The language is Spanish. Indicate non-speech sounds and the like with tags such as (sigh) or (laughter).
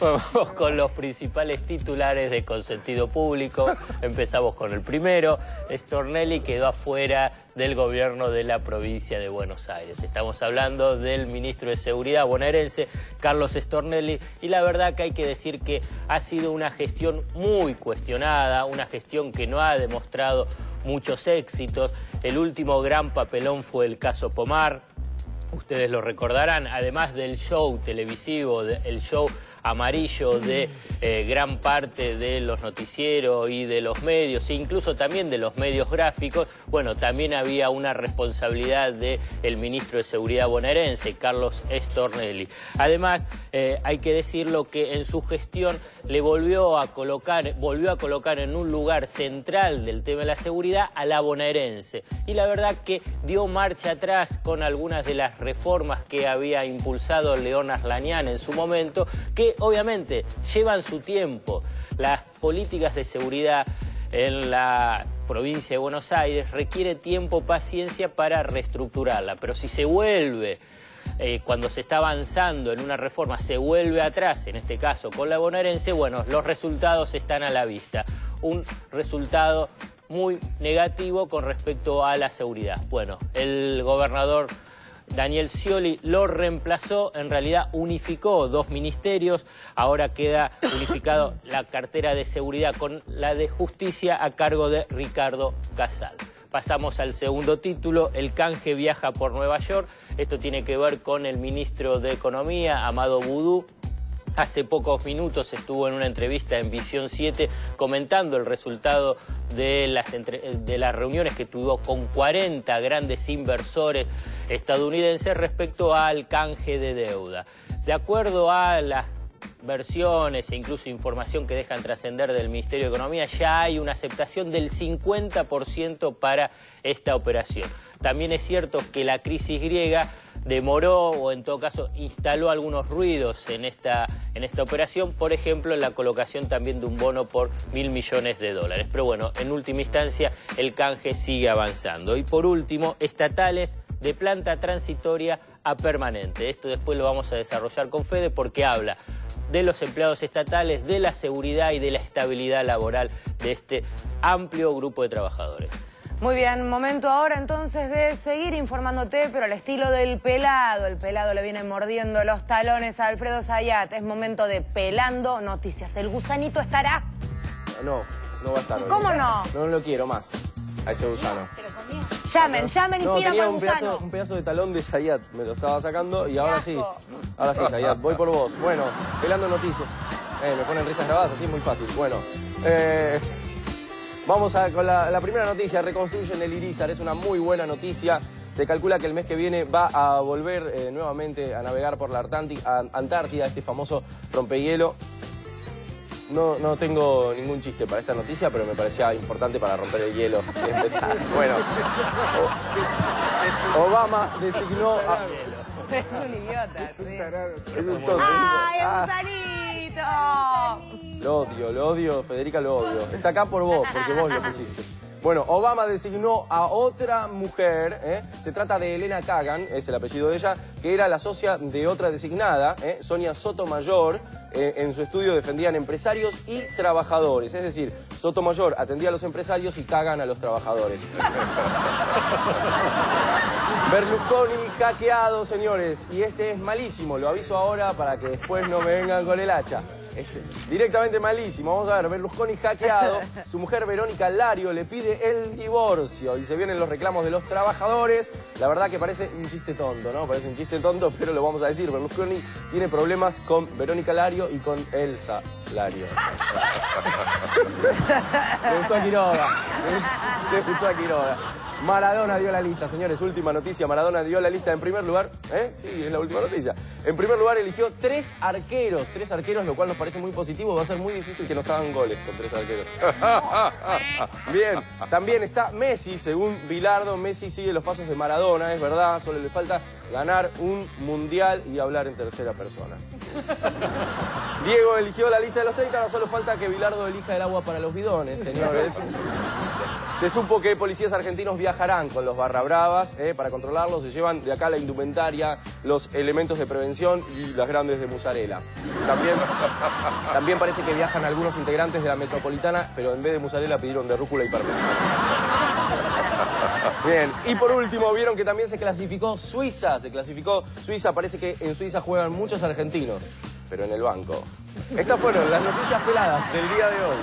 Vamos con los principales titulares de Consentido Público. Empezamos con el primero. Stornelli quedó afuera del gobierno de la provincia de Buenos Aires. Estamos hablando del ministro de Seguridad bonaerense, Carlos Stornelli, y la verdad que hay que decir que ha sido una gestión muy cuestionada, una gestión que no ha demostrado muchos éxitos. El último gran papelón fue el caso Pomar, ustedes lo recordarán, además del show televisivo, el show amarillo de eh, gran parte de los noticieros y de los medios, e incluso también de los medios gráficos, bueno, también había una responsabilidad del ministro de Seguridad bonaerense, Carlos Estornelli. Además, eh, hay que decirlo que en su gestión le volvió a colocar, volvió a colocar en un lugar central del tema de la seguridad a la bonaerense. Y la verdad que dio marcha atrás con algunas de las reformas que había impulsado León Aslanian en su momento, que obviamente llevan su tiempo. Las políticas de seguridad en la provincia de Buenos Aires requiere tiempo, paciencia para reestructurarla, pero si se vuelve eh, cuando se está avanzando en una reforma se vuelve atrás, en este caso con la bonaerense, bueno, los resultados están a la vista. Un resultado muy negativo con respecto a la seguridad. Bueno, el gobernador Daniel Scioli lo reemplazó, en realidad unificó dos ministerios, ahora queda unificado (coughs) la cartera de seguridad con la de justicia a cargo de Ricardo Casal. Pasamos al segundo título, el canje viaja por Nueva York. Esto tiene que ver con el ministro de Economía, Amado Boudou, Hace pocos minutos estuvo en una entrevista en Visión 7 comentando el resultado de las, de las reuniones que tuvo con 40 grandes inversores estadounidenses respecto al canje de deuda. De acuerdo a las versiones e incluso información que dejan trascender del Ministerio de Economía, ya hay una aceptación del 50% para esta operación. También es cierto que la crisis griega demoró o en todo caso instaló algunos ruidos en esta, en esta operación, por ejemplo en la colocación también de un bono por mil millones de dólares. Pero bueno, en última instancia el canje sigue avanzando. Y por último, estatales de planta transitoria a permanente. Esto después lo vamos a desarrollar con Fede porque habla de los empleados estatales, de la seguridad y de la estabilidad laboral de este amplio grupo de trabajadores. Muy bien, momento ahora entonces de seguir informándote, pero al estilo del pelado. El pelado le viene mordiendo los talones a Alfredo Zayat. Es momento de pelando noticias. ¿El gusanito estará? No, no va a estar. ¿Cómo no? No lo quiero más, a ese gusano. Llamen, llamen y no, pidan un pedazo, un pedazo de talón de Zayat. Me lo estaba sacando y ahora sí. Ahora sí, Zayat, voy por vos. Bueno, pelando noticias. Eh, me ponen risas grabadas, así es muy fácil. Bueno, eh... Vamos a, con la, primera noticia, reconstruyen el Irizar, es una muy buena noticia. Se calcula que el mes que viene va a volver eh, nuevamente a navegar por la Antártida, este famoso rompehielo. No, no tengo ningún chiste para esta noticia, pero me parecía importante para romper el hielo y empezar. (laughs) Bueno, Obama designó a... Es un idiota. Es un Es un tonto. ¡Ay, Ah. gusanito! Lo odio, lo odio, Federica lo odio. Está acá por vos, porque vos lo pusiste. Bueno, Obama designó a otra mujer, ¿eh? se trata de Elena Kagan, es el apellido de ella, que era la socia de otra designada, ¿eh? Sonia Sotomayor, eh, en su estudio defendían empresarios y trabajadores, es decir, Sotomayor atendía a los empresarios y Kagan a los trabajadores. (laughs) Berlusconi hackeado, señores, y este es malísimo, lo aviso ahora para que después no me vengan con el hacha. Este, directamente malísimo. Vamos a ver, Berlusconi hackeado. (laughs) Su mujer Verónica Lario le pide el divorcio y se vienen los reclamos de los trabajadores. La verdad que parece un chiste tonto, ¿no? Parece un chiste tonto, pero lo vamos a decir. Berlusconi tiene problemas con Verónica Lario y con Elsa Lario. (laughs) Me gustó a Quiroga. Me gustó a Quiroga. Maradona dio la lista, señores. Última noticia. Maradona dio la lista en primer lugar. ¿Eh? Sí, es la última noticia. En primer lugar eligió tres arqueros. Tres arqueros, lo cual nos parece muy positivo. Va a ser muy difícil que nos hagan goles con tres arqueros. (laughs) Bien. También está Messi, según Bilardo. Messi sigue los pasos de Maradona, es verdad. Solo le falta ganar un mundial y hablar en tercera persona. (laughs) Diego eligió la lista de los 30. Ahora solo falta que Bilardo elija el agua para los bidones, señores. Se supo que policías argentinos viajarán con los barra bravas eh, para controlarlos. Se llevan de acá la indumentaria, los elementos de prevención y las grandes de musarela. También, (laughs) también parece que viajan algunos integrantes de la metropolitana, pero en vez de musarela pidieron de rúcula y parmesano. (laughs) Bien, y por último, vieron que también se clasificó Suiza. Se clasificó Suiza, parece que en Suiza juegan muchos argentinos, pero en el banco. Estas fueron las noticias peladas del día de hoy.